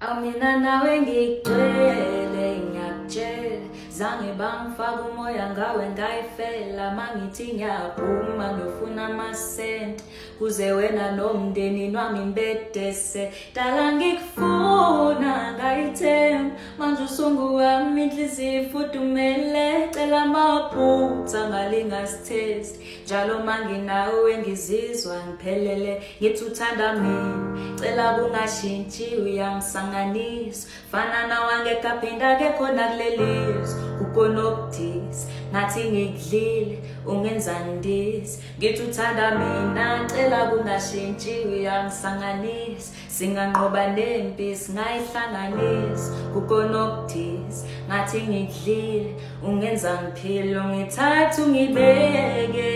Awumina nawe ngigcwele ngiyakutshela zange bangifaka umoya ngawe ngayifela mangithi ngiyaphuma ngiyofuna amasenti kuze wena nomndeni wami mbedese dala ngikufuna ngayithemba manje usunguwami inhliziyo ifudumele cela amaphutha ngalingasithesti njalo manginawe ngizizwa ngiphelele ngithi uthanda mina. Cela kungashintshi uyangisanganisa fana nawangekaphinda ke khona kulelizwe kukonokudisa ngathi ngikudlile ungenzani ndisi. Ngithi uthanda mina cela kungashintshi uyangisanganisa singanqoba nempi singayihlanganisa kukonokudisa ngathi ngikudlile ungenza ngiphile ungithathe ungibeke